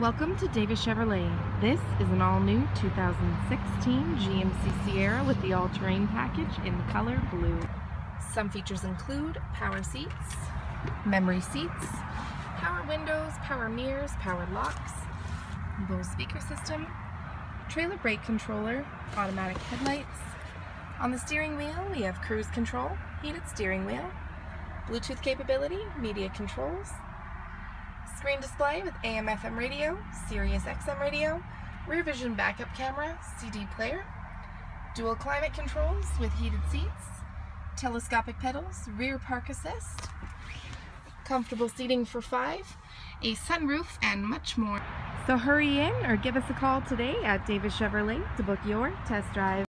Welcome to Davis Chevrolet. This is an all-new 2016 GMC Sierra with the all-terrain package in the color blue. Some features include power seats, memory seats, power windows, power mirrors, power locks, Bose speaker system, trailer brake controller, automatic headlights. On the steering wheel we have cruise control, heated steering wheel, Bluetooth capability, media controls, Screen display with AM FM radio, Sirius XM radio, rear vision backup camera, CD player, dual climate controls with heated seats, telescopic pedals, rear park assist, comfortable seating for five, a sunroof, and much more. So hurry in or give us a call today at Davis Chevrolet to book your test drive.